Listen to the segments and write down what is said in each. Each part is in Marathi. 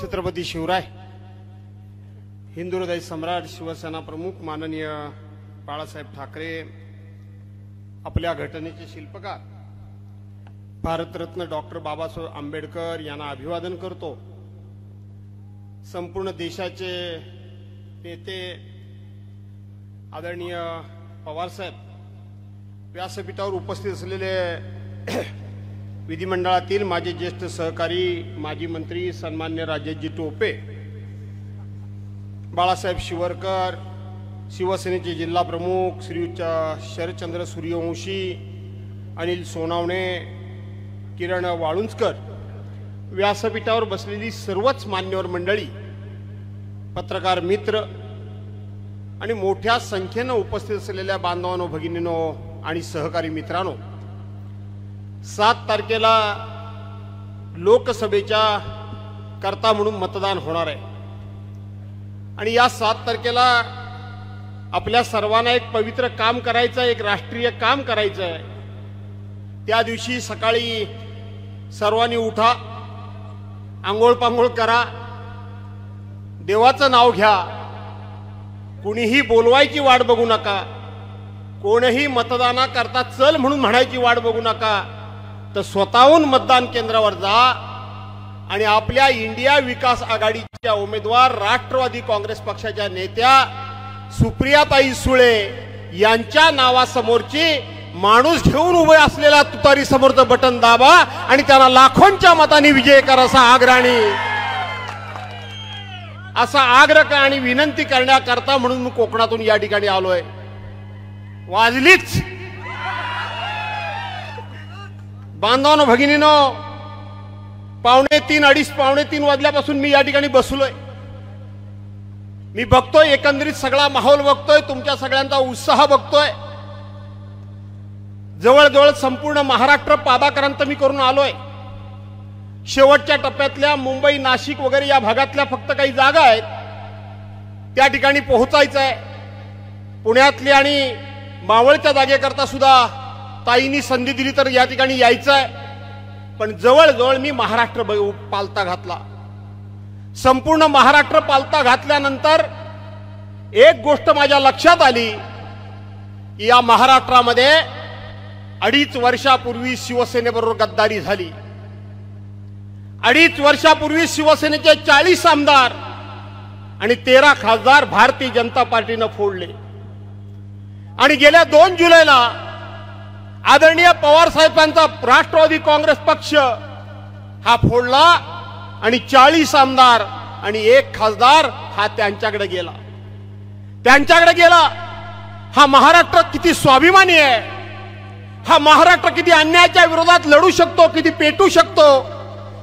छत्रपती शिवराय हिंदू हृदय सम्राट शिवसेना प्रमुख माननीय बाळासाहेब ठाकरे आपल्या घटनेचे शिल्पकार भारतरत्न डॉक्टर बाबासाहेब आंबेडकर यांना अभिवादन करतो. संपूर्ण देशाचे नेते आदरणीय पवारसाहेब व्यासपीठावर उपस्थित असलेले विधिमंडळातील माझे ज्येष्ठ सहकारी माजी मंत्री सन्मान्य राजेशजी टोपे बाळासाहेब शिवरकर शिवसेनेचे जिल्हा प्रमुख श्रीयुत शरदचंद्र सूर्यवंशी अनिल सोनावणे किरण वाळुंजकर व्यासपीठावर बसलेली सर्वच मान्यवर मंडळी पत्रकार मित्र आणि मोठ्या संख्येनं उपस्थित असलेल्या बांधवांनो भगिनीनो आणि सहकारी मित्रांनो सात तारखेला लोकसभेच्या करता म्हणून मतदान होणार आहे. आणि या सात तारखेला आपल्या सर्वांना एक पवित्र काम करायचं आहे एक राष्ट्रीय काम करायचं आहे. त्या दिवशी सकाळी सर्वांनी उठा आंघोळ पांघोळ करा देवाचं नाव घ्या. कुणीही बोलवायची वाट बघू नका. कोणही मतदानाकरता चल म्हणून म्हणायची वाट बघू नका. तर स्वतःहून मतदान केंद्रावर जा आणि आपल्या इंडिया विकास आघाडीच्या उमेदवार राष्ट्रवादी काँग्रेस पक्षाच्या नेत्या सुप्रियाताई सुळे यांच्या नावासमोरची माणूस घेऊन उभे असलेला तुतारी समोरचं बटन दाबा आणि त्यांना लाखोंच्या मताने विजय करा असा आग्रहाने. असा आग्रह आणि विनंती करण्याकरता म्हणून मी कोकणातून या ठिकाणी आलोय. वाजलीच. बांधवानो भगिनीनो पावणे तीन अडीच पावणे तीन वाजल्यापासून मी या ठिकाणी बसलोय. मी बघतोय एकंदरीत सगळा माहोल बघतोय तुमच्या सगळ्यांचा उत्साह बघतोय. जवळजवळ संपूर्ण महाराष्ट्र पादाक्रांत मी करून आलोय. शेवटच्या टप्प्यातल्या मुंबई नाशिक वगैरे या भागातल्या फक्त काही जागा आहेत. त्या ठिकाणी पोहोचायचं आहे पुण्यातली आणि मावळच्या जागेकरता सुद्धा ताईंनी संधी दिली तर या ठिकाणी यायचं आहे पण जवळजवळ मी महाराष्ट्र पालता घातला. संपूर्ण महाराष्ट्र पालता घातल्यानंतर एक गोष्ट माझ्या लक्षात आली. की या महाराष्ट्रामध्ये अडीच वर्षापूर्वी शिवसेनेबरोबर गद्दारी झाली. अडीच वर्षापूर्वी शिवसेनेचे चाळीस आमदार आणि तेरा खासदार भारतीय जनता पार्टीनं फोडले. आणि गेल्या दोन जुलैला आदरणीय पवार साहेबांचा राष्ट्रवादी काँग्रेस पक्ष हा फोडला आणि चाळीस आमदार आणि एक खासदार हा त्यांच्याकडे गेला. त्यांच्याकडे गेला. हा महाराष्ट्र किती स्वाभिमानी आहे. हा महाराष्ट्र किती अन्यायाच्या विरोधात लढू शकतो किती पेटू शकतो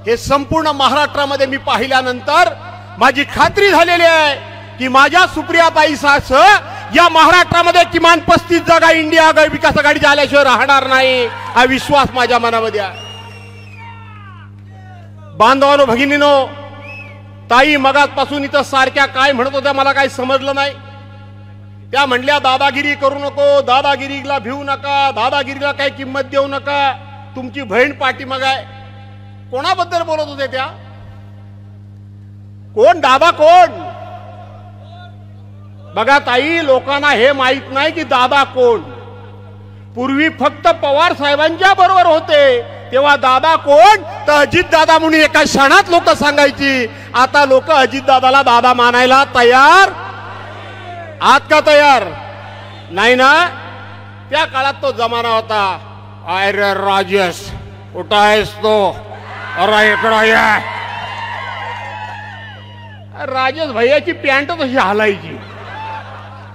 हे संपूर्ण महाराष्ट्रामध्ये मी पाहिल्यानंतर माझी खात्री झालेली आहे की माझ्या सुप्रियाबाई सह या महाराष्ट्रामध्ये किमान पस्तीस जागा इंडिया विकास आघाडीच्या आल्याशिवाय राहणार नाही. हा विश्वास माझ्या मनामध्ये आहे. बांधवानो भगिनीनो ताई मगातपासून इथं सारख्या काय म्हणत होत्या मला काही समजलं नाही. त्या म्हणल्या दादागिरी करू नको दादागिरीला भिवू नका दादागिरीला काही किंमत देऊ नका तुमची बहीण पाठीमाग आहे. कोणाबद्दल बोलत होते त्या? कोण? दादा कोण? बघा ताई लोकांना हे माहीत नाही की दादा कोण. पूर्वी फक्त पवार साहेबांच्या बरोबर होते. तेव्हा दादा कोण? तर अजित दादा म्हणून एका क्षणात लोक सांगायची आता लोक अजित दादाला दादा मानायला तयार? आत का तयार? नाही ना? त्या काळात तो जमाना होता. अरे राजेश कुठं आहेस तो? अरे इकडं ये. राजेश भैयाची पॅन्ट तशी हलायची.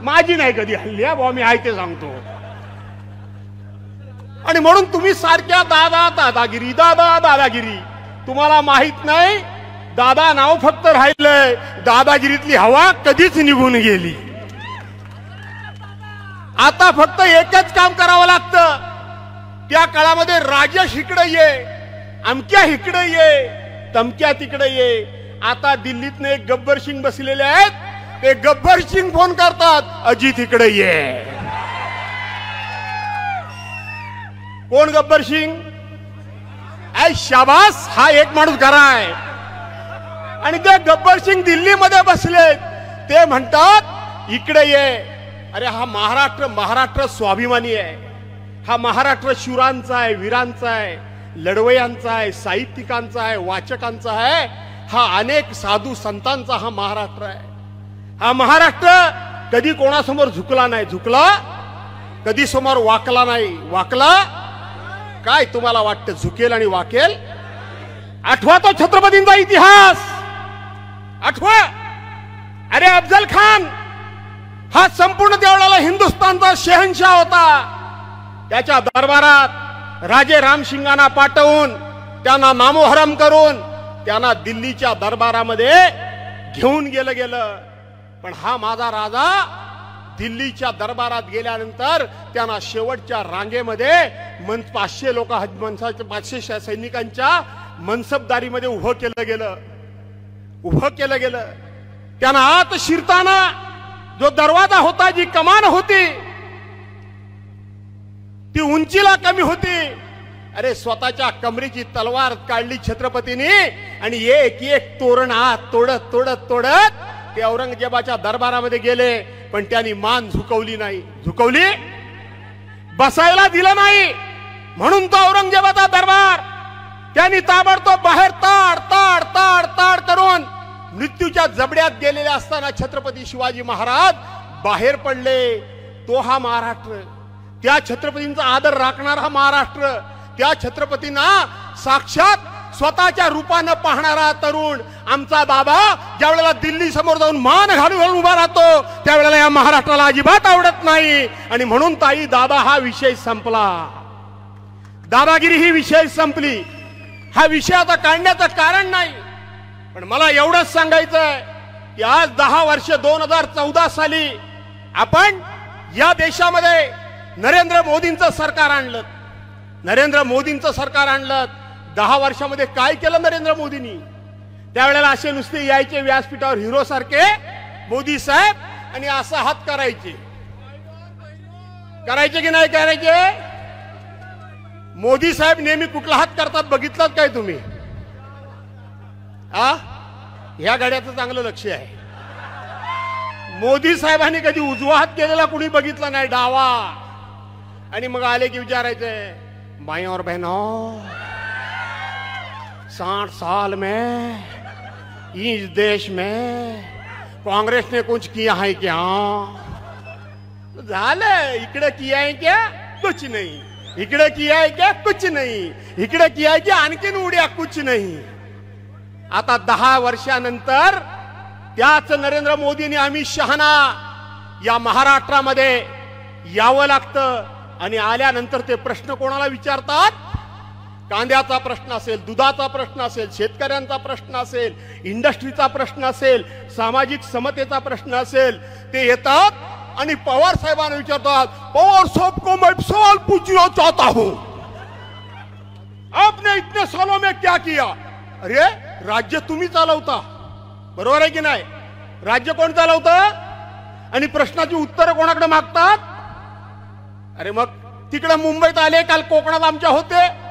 माझी नाही कधी हल्ली हा भाऊ मी आहे ते सांगतो. आणि म्हणून तुम्ही सारख्या दादा दादागिरी दादा दादागिरी. तुम्हाला माहीत नाही दादा नाव फक्त राहिलंय. दादागिरीतली हवा कधीच निघून गेली. आता फक्त एकच काम करावं लागतं. त्या काळामध्ये राजेश इकडे ये अमक्या इकडे ये तमक्या तिकडे ये. आता दिल्लीतनं एक गब्बर सिंग बसलेले आहेत. ते गब्बर सिंग फोन करतात अजित इकडे ये. कोण गब्बर सिंग? आय शाबास! हा एक माणूस घरा आहे. आणि ते गब्बर सिंग दिल्लीमध्ये बसले ते म्हणतात इकडे ये. अरे हा महाराष्ट्र महाराष्ट्र स्वाभिमानी आहे. हा महाराष्ट्र शूरांचा आहे वीरांचा आहे लढवयांचा आहे साहित्यिकांचा आहे वाचकांचा आहे. हा अनेक साधू संतांचा हा महाराष्ट्र आहे. हा महाराष्ट्र कधी कोणासमोर झुकला नाही. झुकला? कधी समोर वाकला नाही. वाकला? काय तुम्हाला वाटतं झुकेल आणि वाकेल? आठवा तो छत्रपतींचा इतिहास. आठवा. अरे अफजल खान हा संपूर्ण देवळाला हिंदुस्थानचा शहनशाह होता. त्याच्या दरबारात राजे रामसिंगांना पाठवून त्यांना नामोहरम करून त्यांना दिल्लीच्या दरबारामध्ये घेऊन गेलं गेलं. पण हा माझा राजा दिल्लीच्या दरबारात गेल्यानंतर त्यांना शेवटच्या रांगेमध्ये मन पाचशे लोक मनसाच्या पाचशे सैनिकांच्या मनसबदारीमध्ये उभं केलं गेलं. उभं केलं गेलं. त्यांना आत शिरताना जो दरवाजा होता जी कमान होती ती उंचीला कमी होती. अरे स्वतःच्या कमरेची तलवार काढली छत्रपतीने आणि एक एक तोरण आत तोडत तोडत तोडत ते औरंगजेबाच्या दरबारामध्ये गेले पण त्यांनी मान झुकवली नाही. झुकवली? बसायला दिलं नाही. म्हणून तो औरंगजेबाचा दरबार त्यांनी ताबडतोब बाहेर ताड ताड ताड ताड करून मृत्यूच्या जबड्यात गेलेले असताना छत्रपती शिवाजी महाराज बाहेर पडले. तो हा महाराष्ट्र. त्या छत्रपतींचा आदर राखणारा हा महाराष्ट्र. त्या छत्रपतींना साक्षात स्वतःच्या रूपानं पाहणारा तरुण आमचा बाबा ज्या वेळेला दिल्ली समोर जाऊन मान घालून घालून उभा राहतो त्यावेळेला या महाराष्ट्राला अजिबात आवडत नाही. आणि म्हणून ताई दादा हा विषय संपला. दादागिरी ही विषय संपली. हा विषय आता काढण्याचं कारण नाही. पण मला एवढंच सांगायचं आहे की आज दहा वर्ष दोन हजार चौदा साली आपण या देशामध्ये नरेंद्र मोदींचं सरकार आणलं. नरेंद्र मोदींचं सरकार आणलं. दहा वर्षामध्ये काय केलं नरेंद्र मोदींनी? त्यावेळेला असे नुसते यायचे व्यासपीठावर हिरो सारखे मोदी साहेब आणि असा हात करायचे. करायचे की नाही करायचे? मोदी साहेब नेहमी कुठला हात करतात बघितलात काय तुम्ही? आ? ह्या गाड्याचं चांगलं लक्ष आहे. मोदी साहेबांनी कधी उजवा हात केलेला कुणी बघितला नाही डावा. आणि मग आले की विचारायचे भाई और बहनो साठ साल में इस देश में कांग्रेस ने कुछ किया है क्या? झालं इकडे किया है क्या? कुछ नाही। इकडे किया है क्या? कुछ नाही। इकडे किया है क्या? आणखीन उड्या कुछ नाही। आता दहा वर्षानंतर त्याच नरेंद्र मोदींनी अमित शहाना या महाराष्ट्रामध्ये यावं लागतं. आणि आल्यानंतर ते प्रश्न कोणाला विचारतात? कांद्याचा प्रश्न असेल दुधाचा प्रश्न असेल शेतकऱ्यांचा प्रश्न असेल इंडस्ट्रीचा प्रश्न असेल सामाजिक समतेचा प्रश्न असेल ते येतात आणि पवार साहेबांना विचारतात पवार साहब को मैं सवाल पूछना चाहता हूं. आपने इतने सालों में क्या किया? अरे राज्य तुम्ही चालवता. बरोबर आहे की नाही? राज्य कोण चालवतं? आणि प्रश्नाची उत्तरं कोणाकडे मागतात? अरे मग तिकडे मुंबईत आले काल कोकणात आमच्या होते.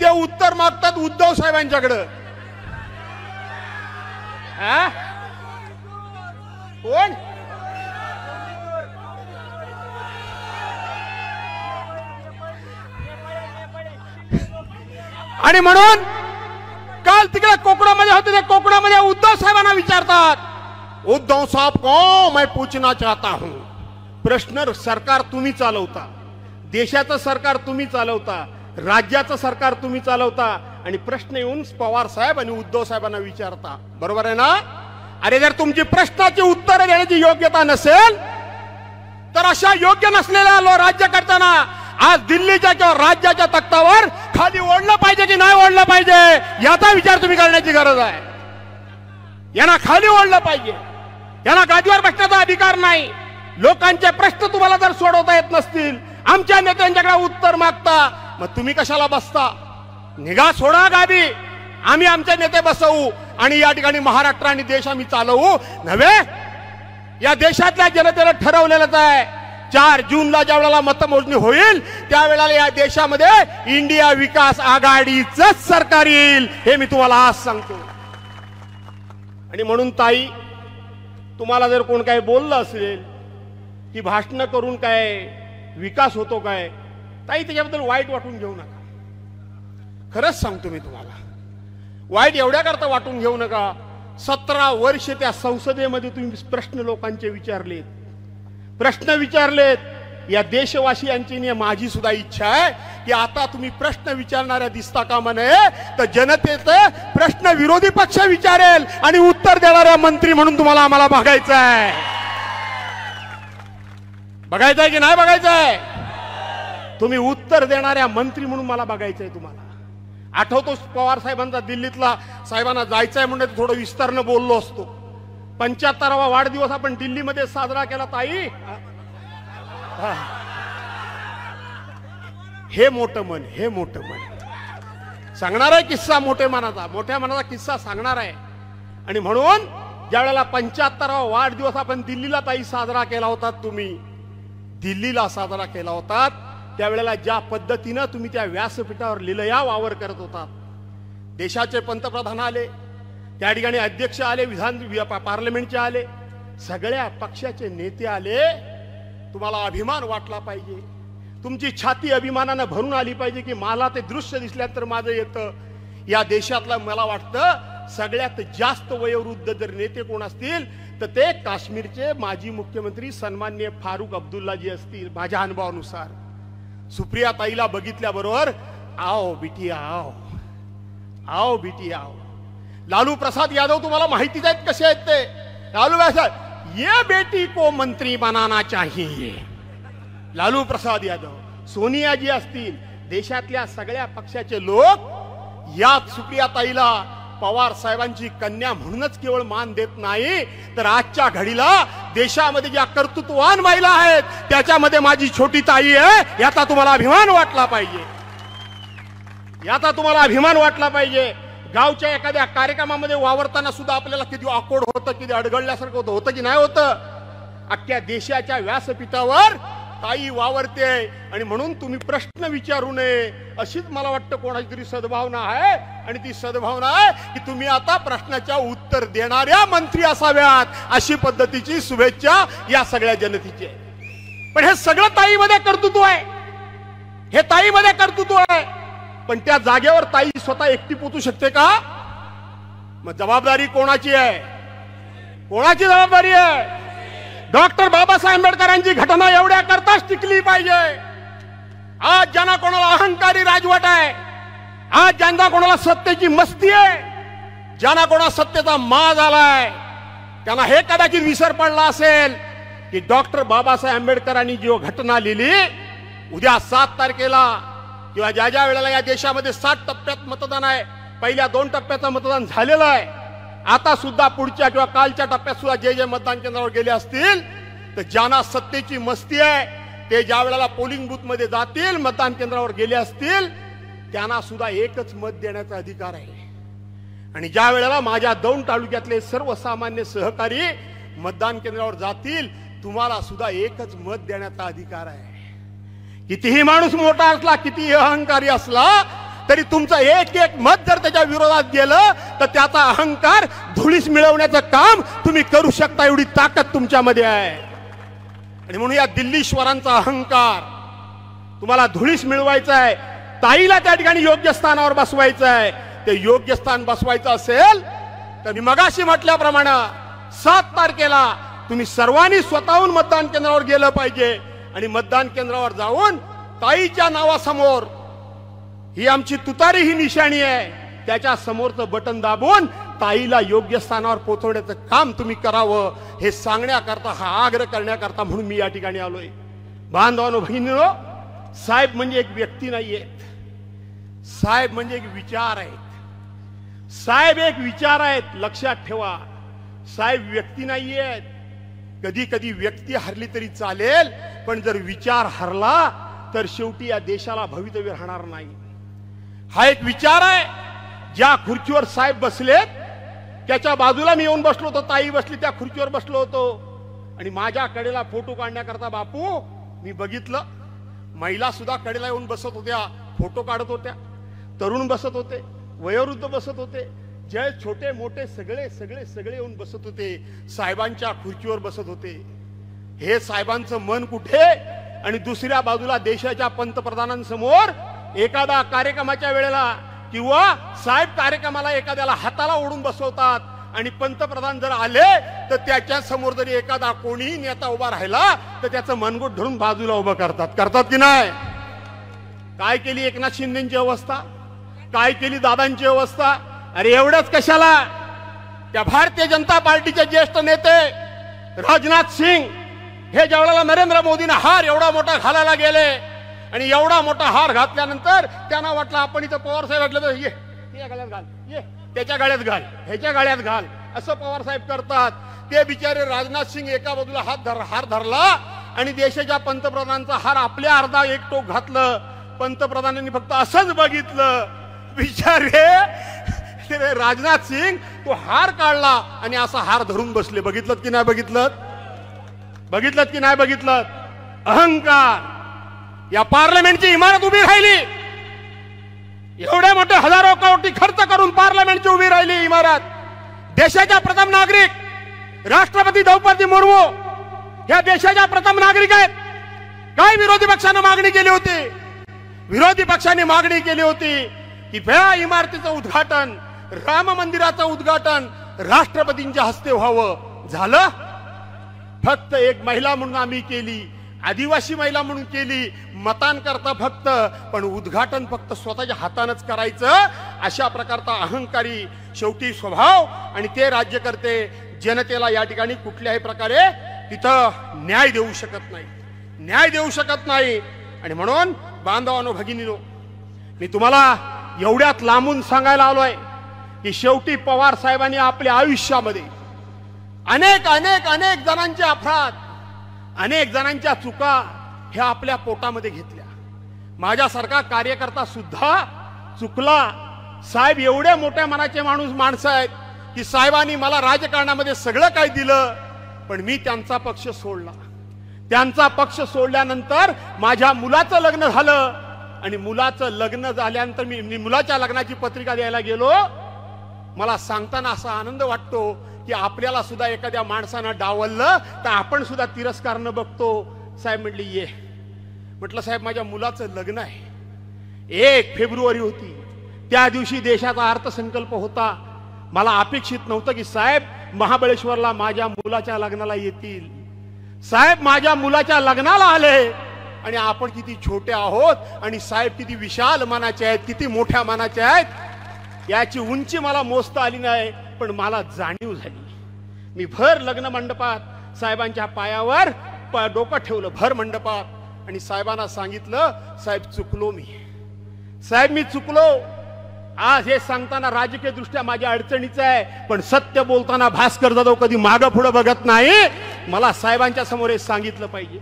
ते उत्तर मागतात उद्धव साहेबांच्याकडं. कोण? आणि म्हणून काल तिकडे कोकणामध्ये होते ते कोकणामध्ये उद्धव साहेबांना विचारतात उद्धव साहेब को मैं पूछना चाहता हूं? प्रश्न सरकार तुम्ही चालवता देशाचं सरकार तुम्ही चालवता राज्याचं सरकार तुम्ही चालवता आणि प्रश्न येऊन पवार साहेब आणि उद्धव साहेबांना विचारता. बरोबर आहे ना? अरे जर तुमची प्रश्नाची उत्तरं देण्याची योग्यता नसेल तर अशा योग्य नसलेल्या लो- राज्य करताना आज दिल्लीच्या किंवा राज्याच्या तख्तावर खाली ओढलं पाहिजे की नाही ओढलं पाहिजे? याचा विचार तुम्ही करण्याची गरज आहे. यांना खाली ओढलं पाहिजे. यांना गादीवर बसण्याचा अधिकार नाही. लोकांचे प्रश्न तुम्हाला जर सोडवता येत नसतील आमच्या नेत्यांच्याकडे उत्तर मागता. मग तुम्ही कशाला बसता? निघा सोडा गादी. आम्ही आमचे नेते बसवू आणि या ठिकाणी महाराष्ट्र आणि देश आम्ही चालवू. नव्हे? या देशातल्या जनतेला ठरवलेलंच आहे. चार जूनला ज्या वेळेला मतमोजणी होईल त्यावेळेला या देशामध्ये इंडिया विकास आघाडीच सरकार येईल हे मी तुम्हाला आज सांगतो. आणि म्हणून ताई तुम्हाला जर कोण काय बोललं असेल की भाषणं करून काय विकास होतो काय? ताई त्याच्याबद्दल वाईट वाटून घेऊ नका. खरंच सांगतो मी तुम्हाला. वाईट एवढ्या करता वाटून घेऊ नका. सतरा वर्ष त्या संसदेमध्ये तुम्ही प्रश्न लोकांचे विचारलेत. प्रश्न विचारलेत. या देशवासियांची माझी सुद्धा इच्छा आहे की आता तुम्ही प्रश्न विचारणाऱ्या दिसता कामा नये तर जनतेचं प्रश्न विरोधी पक्ष विचारेल आणि उत्तर देणाऱ्या मंत्री म्हणून तुम्हाला आम्हाला बघायचं आहे. बघायचं आहे की नाही बघायचं आहे तुम्ही उत्तर देणाऱ्या मंत्री म्हणून मला बघायचंय तुम्हाला. आठवतो पवार साहेबांचा दिल्लीतला साहेबांना जायचंय म्हणजे थोडं विस्तारनं बोललो असतो. पंच्याहत्तरावा वाढदिवस आपण दिल्लीमध्ये साजरा केला ताई. हे मोठं मन हे मोठं मन. सांगणार आहे किस्सा मोठ्या मनाचा मोठ्या मनाचा किस्सा सांगणार आहे. आणि म्हणून ज्या वेळेला पंच्याहत्तरावा वाढदिवस आपण दिल्लीला ताई साजरा केला होता तुम्ही दिल्लीला साजरा केला होता. त्यावेळेला ज्या पद्धतीनं तुम्ही त्या व्यासपीठावर लिलया वावर करत होता. देशाचे पंतप्रधान आले. त्या ठिकाणी अध्यक्ष आले विधान पार्लमेंटचे आले. सगळ्या पक्षाचे नेते आले. तुम्हाला अभिमान वाटला पाहिजे. तुमची छाती अभिमानानं भरून आली पाहिजे की मला ते दृश्य दिसल्यानंतर माझं येतं. या देशातला मला वाटतं सगळ्यात जास्त वयोवृद्ध जर नेते कोण असतील तर ते काश्मीरचे माजी मुख्यमंत्री सन्मान्य फारुख अब्दुल्लाजी असतील माझ्या अनुभवानुसार. सुप्रिया ताईला बघितल्याबरोबर आओ बिटिया आओ. आओ बिटिया आओ. लालू प्रसाद यादव तुम्हाला माहितीच आहेत कसे आहेत ते. लालू प्रसाद ये बेटी को मंत्री बनाना चाहिए. लालू प्रसाद यादव सोनिया जी असतील. देशातल्या सगळ्या पक्षाचे लोक यात सुप्रिया ताईला पवार साहेबांची कन्या म्हणूनच केवळ मान देत नाही तर आजच्या घडीला देशामध्ये ज्या कर्तृत्ववान महिला आहेत त्याच्यामध्ये माझी छोटी ताई आहे याचा तुम्हाला अभिमान वाटला पाहिजे. याचा तुम्हाला अभिमान वाटला पाहिजे. गावच्या एखाद्या कार्यक्रमामध्ये वावरताना सुद्धा आपल्याला किती ऑकवर्ड होतं किती अडगळल्यासारखं होतं होतं की नाही होतं? अख्ख्या देशाच्या व्यासपीठावर ताई वावरते आणि म्हणून तुम्ही प्रश्न विचारू नये. अशीच मला वाटतं कोणाची तरी सद्भावना आहे. आणि ती सद्भावना आहे की तुम्ही आता प्रश्नाच्या उत्तर देणाऱ्या मंत्री असाव्यात अशी पद्धतीची शुभेच्छा या सगळ्या जनतेची आहे. पण हे सगळं ताईमध्ये कर्तृत्व आहे. हे ताईमध्ये कर्तृत्व आहे. पण त्या जागेवर ताई स्वतः एकटी पोचू शकते का? मग जबाबदारी कोणाची आहे? कोणाची जबाबदारी आहे? डॉक्टर बाबासाहेब आंबेडकरांची घटना एवढ्या करताच टिकली पाहिजे. आज ज्यांना कोणाला अहंकारी राजवट आहे आज ज्यांना कोणाला सत्तेची मस्ती आहे ज्यांना कोणाला सत्तेचा माज आलाय त्यांना हे कदाचित विसर पडला असेल की डॉक्टर बाबासाहेब आंबेडकरांनी जी घटना लिहिली उद्या सात तारखेला किंवा ज्या ज्या वेळेला या देशामध्ये सात टप्प्यात मतदान आहे पहिल्या दोन टप्प्याचं मतदान झालेलं आहे आता सुद्धा पुढच्या किंवा कालच्या टप्प्यात सुद्धा जे जे मतदान केंद्रावर गेले असतील तर ज्यांना सत्तेची मस्ती आहे ते ज्या वेळेला पोलिंग बूथमध्ये जातील मतदान केंद्रावर गेले असतील त्यांना सुद्धा एकच मत देण्याचा अधिकार आहे. आणि ज्या वेळेला माझ्या दौंड तालुक्यातले सर्वसामान्य सहकारी मतदान केंद्रावर जातील तुम्हाला सुद्धा एकच मत देण्याचा अधिकार आहे. कितीही माणूस मोठा असला कितीही अहंकारी असला तरी तुमचं एक एक मत जर त्याच्या विरोधात गेलं तर त्याचा अहंकार धुळीस मिळवण्याचं काम तुम्ही करू शकता एवढी ताकद तुमच्यामध्ये आहे. आणि म्हणून या दिल्लीश्वरांचा अहंकार तुम्हाला धुळीस मिळवायचा आहे. ताईला त्या ठिकाणी योग्य स्थानावर बसवायचं आहे. ते योग्य स्थान बसवायचं असेल तर मी मगाशी म्हटल्याप्रमाणे सात तारखेला तुम्ही सर्वांनी स्वतःहून मतदान केंद्रावर गेलं पाहिजे. आणि मतदान केंद्रावर जाऊन ताईच्या नावासमोर ही आमची तुतारी ही निशाणी आहे. त्याच्या समोरचं बटन दाबून ताईला योग्य स्थानावर पोहोचवण्याचं काम तुम्ही करावं हे सांगण्याकरता हा आग्रह करण्याकरता म्हणून मी या ठिकाणी आलोय. बांधवानो बहिणीनो साहेब म्हणजे एक व्यक्ती नाहीये. साहेब म्हणजे एक विचार आहेत. साहेब एक विचार आहेत लक्षात ठेवा. साहेब व्यक्ती नाहीयेत कधी कधी व्यक्ती हरली तरी चालेल पण जर विचार हरला तर शेवटी या देशाला भवितव्य राहणार नाही. हा एक विचार आहे. ज्या खुर्चीवर साहेब बसलेत त्याच्या बाजूला मी येऊन बसलो होतो ताई बसली त्या खुर्चीवर बसलो होतो. आणि माझ्या कडेला फोटो काढण्याकरता बापू मी बघितलं. महिला सुद्धा कडेला येऊन बसत होत्या फोटो काढत होत्या. तरुण बसत होते वयोवृद्ध बसत होते. जय छोटे मोठे सगळे सगळे सगळे येऊन बसत होते साहेबांच्या खुर्चीवर बसत होते. हे साहेबांचं मन कुठे? आणि दुसऱ्या बाजूला देशाच्या पंतप्रधानांसमोर एखादा कार्यक्रमाच्या वेळेला किंवा साहेब कार्यक्रमाला एखाद्याला हाताला ओढून बसवतात आणि पंतप्रधान जर आले तर त्याच्यासमोर जरी एखादा कोणीही नेता उभा राहिला तर त्याचं मनगुट धरून बाजूला उभं करतात. करतात की नाही? काय केली एकनाथ शिंदेची अवस्था? काय केली दादांची अवस्था? अरे एवढंच कशाला? त्या भारतीय जनता पार्टीचे ज्येष्ठ नेते राजनाथ सिंग हे ज्यावेळेला नरेंद्र मोदींना हार एवढा मोठा घालायला गेले आणि एवढा मोठा हार घातल्यानंतर त्यांना वाटलं आपण इथं पवार साहेब वाटलं तर ये या गळ्यात घाल ये त्याच्या गाड्यात घाल ह्याच्या गाड्यात घाल. असं पवार साहेब करतात. ते बिचारे राजनाथ सिंग एका बाजूला हात धर हार धरला आणि देशाच्या पंतप्रधानांचा हार आपल्या अर्धा एक टोक घातलं. पंतप्रधानांनी फक्त असंच बघितलं. बिचारे राजनाथ सिंग तो हार काढला आणि असा हार धरून बसले. बघितलं की नाही बघितलं बघितलं की नाही बघितलं अहंकार. या पार्लमेंटची इमारत उभी राहिली. एवढे मोठे हजारो कोटी खर्च करून पार्लमेंटची उभी राहिली इमारत. देशाच्या प्रथम नागरिक राष्ट्रपती द्रौपदी मुर्मू या देशाच्या प्रथम नागरिक आहेत. काय विरोधी पक्षानं मागणी केली होती? विरोधी पक्षाने मागणी केली होती की या इमारतीचं उद्घाटन राम मंदिराचं उद्घाटन राष्ट्रपतींच्या हस्ते व्हावं. झालं? फक्त एक महिला म्हणून आम्ही केली. आदिवासी महिला म्हणून केली मतांकरता फक्त पण उद्घाटन फक्त स्वतःच्या हातानच करायचं अशा प्रकारचा अहंकारी शेवटी स्वभाव आणि ते राज्यकर्ते जनतेला या ठिकाणी कुठल्याही प्रकारे तिथं न्याय देऊ शकत नाही. न्याय देऊ शकत नाही. आणि म्हणून बांधवानो भगिनीनो मी तुम्हाला एवढ्यात लांबून सांगायला आलोय की शेवटी पवार साहेबांनी आपल्या आयुष्यामध्ये अनेक अनेक अनेक जणांचे अपराध अनेक जणांच्या चुका ह्या आपल्या पोटामध्ये घेतल्या. माझ्यासारखा कार्यकर्ता सुद्धा चुकला. साहेब एवढ्या मोठ्या मनाचे माणूस माणसं आहेत की साहेबांनी मला राजकारणामध्ये सगळं काय दिलं पण मी त्यांचा पक्ष सोडला. त्यांचा पक्ष सोडल्यानंतर माझ्या मुलाचं लग्न झालं आणि मुलाचं लग्न झाल्यानंतर मी मी मुलाच्या लग्नाची पत्रिका द्यायला गेलो. मला सांगताना असा आनंद वाटतो की आपल्याला सुद्धा एखाद्या माणसानं डावललं तर आपण सुद्धा तिरस्कारनं बघतो. साहेब म्हटली ये. म्हटलं साहेब माझ्या मुलाचं लग्न आहे. एक फेब्रुवारी होती. त्या दिवशी देशाचा अर्थसंकल्प होता. मला अपेक्षित नव्हतं की साहेब महाबळेश्वरला माझ्या मुलाच्या लग्नाला येतील. साहेब माझ्या मुलाच्या लग्नाला आले. आणि आपण किती छोटे आहोत आणि साहेब किती विशाल मानाचे आहेत किती मोठ्या मानाचे आहेत याची उंची मला मोजता आली नाही. पण मला जाणीव झाली. मी भर लग्न मंडपात साहेबांच्या पायावर प- डोकं ठेवलं भर मंडपात. आणि साहेबांना सांगितलं साहेब चुकलो मी. साहेब मी चुकलो. आज हे सांगताना राजकीय दृष्ट्या माझ्या अडचणीचं आहे पण सत्य बोलताना भास्कर जाधव कधी मागं पुढं बघत नाही. मला साहेबांच्या समोर हे सांगितलं पाहिजे.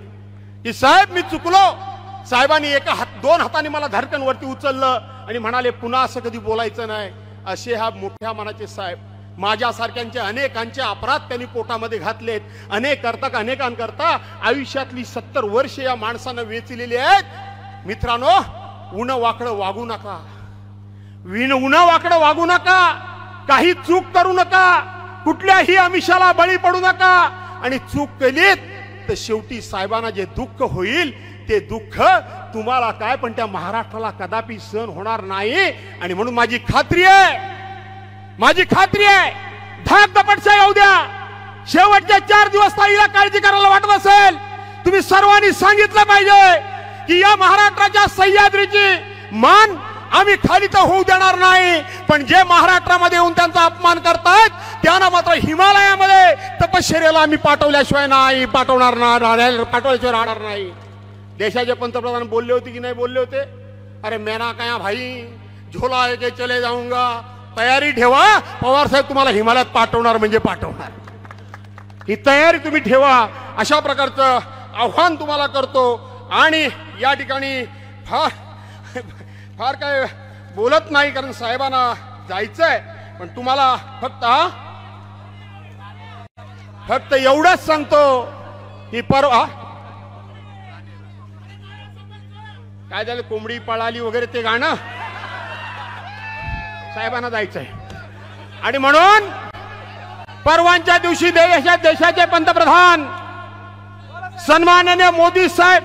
की साहेब मी चुकलो. साहेबांनी एका हात दोन हाताने मला धडकन वरती उचललं आणि म्हणाले पुन्हा असं कधी बोलायचं नाही. असे हा मोठ्या मनाचे साहेब माझ्यासारख्यांचे अनेकांचे अपराध त्यांनी पोटामध्ये घातलेत अनेक करता अनेकांकरता आयुष्यातली सत्तर वर्ष या माणसानं वेचलेली आहेत. मित्रांनो उन वाकडं वागू नका. विन उन वाकडं वागू नका. काही चूक करू नका. कुठल्याही आमिषाला बळी पडू नका. आणि चूक केलीत तर शेवटी साहेबांना जे दुःख होईल ते दुःख तुम्हाला काय? पण त्या महाराष्ट्राला कदापि सहन होणार नाही. आणि म्हणून माझी खात्री आहे माझी खात्री आहे धाक दपटशा येऊ द्या. शेवटच्या चार दिवस ताईला काळजी करायला वाटत असेल. तुम्ही सर्वांनी सांगितलं पाहिजे की या महाराष्ट्राच्या सह्याद्रीची मान आम्ही खाली तर होऊ देणार नाही. पण जे महाराष्ट्रामध्ये येऊन त्यांचा अपमान करतायत त्यांना मात्र हिमालयामध्ये तपश्चर्याला आम्ही पाठवल्याशिवाय नाही पाठवणार नाही पाठवल्याशिवाय राहणार नाही. देशाचे पंतप्रधान बोलले होते की नाही बोलले होते? अरे मेना काय भाई झोला आहे चले जाऊंगा तयारी ठेवा. पवार साहेब तुम्हाला हिमालयात पाठवणार म्हणजे पाठवणार. ही तयारी तुम्ही ठेवा. अशा प्रकारचं आव्हान तुम्हाला करतो. आणि या ठिकाणी फार फार काय बोलत नाही कारण साहेबांना जायचंय. पण तुम्हाला फक्त फक्त एवढंच सांगतो की परवा काय झालं? कोंबडी पळाली वगैरे ते गाणं? साहेबांना जायचंय. आणि म्हणून परवांच्या दिवशी देशा देशाचे पंतप्रधान सन्माननीय मोदी साहेब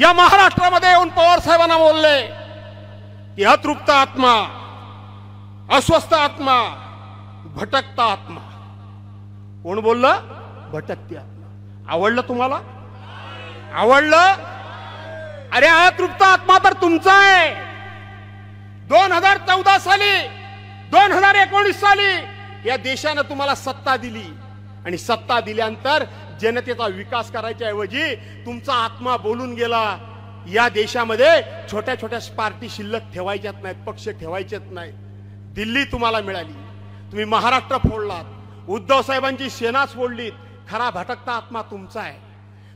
या महाराष्ट्रामध्ये येऊन पवार साहेबांना बोलले की अतृप्त आत्मा अस्वस्थ आत्मा भटकता आत्मा. कोण बोललं? भटकती आत्मा. आवडलं तुम्हाला? आवडलं? अरे अतृप्त आत्मा तर तुमचा आहे. दोन हजार चौदा साली दोन हजार एकोणीस साली या देशानं तुम्हाला सत्ता दिली. आणि सत्ता दिल्यानंतर जनतेचा विकास करायच्या ऐवजी तुमचा आत्मा बोलून गेला. या देशामध्ये छोट्या छोट्या पार्टी शिल्लक ठेवायच्यात नाहीत पक्ष ठेवायचेच नाहीत. दिल्ली तुम्हाला मिळाली. तुम्ही महाराष्ट्र फोडलात. उद्धव साहेबांची सेनाच फोडलीत खरा भटकता आत्मा तुमचा आहे.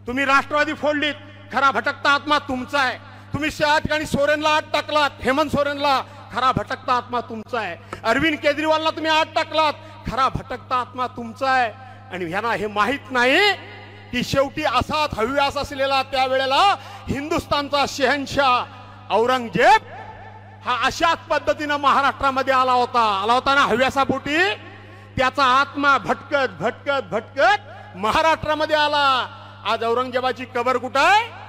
तुम्ही राष्ट्रवादी फोडलीत. खरा भटकता आत्मा तुमचा आहे. तुम्ही त्या ठिकाणी सोरेनला आत टाकलात हेमंत सोरेनला खरा भटकता आत्मा तुमचा आहे. अरविंद केजरीवालला तुम्ही आत टाकलात खरा भटकता आत्मा तुमचा आहे. आणि ह्यांना हे माहीत नाही की शेवटी असाच हव्यास असलेला त्यावेळेला हिंदुस्थानचा शहनशाह औरंगजेब हा अशाच पद्धतीनं महाराष्ट्रामध्ये आला होता. आला होता ना हव्यासापोटी? त्याचा आत्मा भटकत भटकत भटकत महाराष्ट्रामध्ये आला. आज औरंगजेबाची कबर कुठं आहे?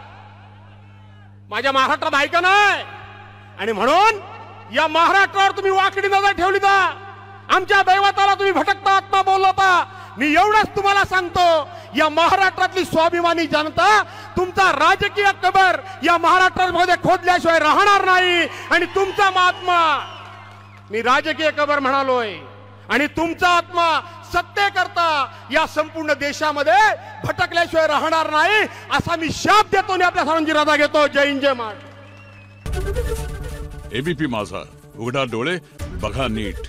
माझ्या महाराष्ट्रात ऐका नाही? आणि म्हणून या महाराष्ट्रावर तुम्ही वाकडी नजर ठेवली का आमच्या दैवताला तुम्ही भटकता आत्मा बोलवता. मी एवढंच तुम्हाला सांगतो या महाराष्ट्रातली स्वाभिमानी जनता तुमचा राजकीय कबर या महाराष्ट्रामध्ये खोदल्याशिवाय राहणार नाही. आणि तुमचा महात्मा मी राजकीय कबर म्हणालोय. आणि तुमचा आत्मा सत्य करता या संपूर्ण देशामध्ये भटकल्याशिवाय राहणार नाही असा मी शाप देतो आणि आपल्या सर्वांची रजा घेतो. जय हिंद जय महाराष्ट्र. एबीपी माझा. उघडा डोळे बघा नीट.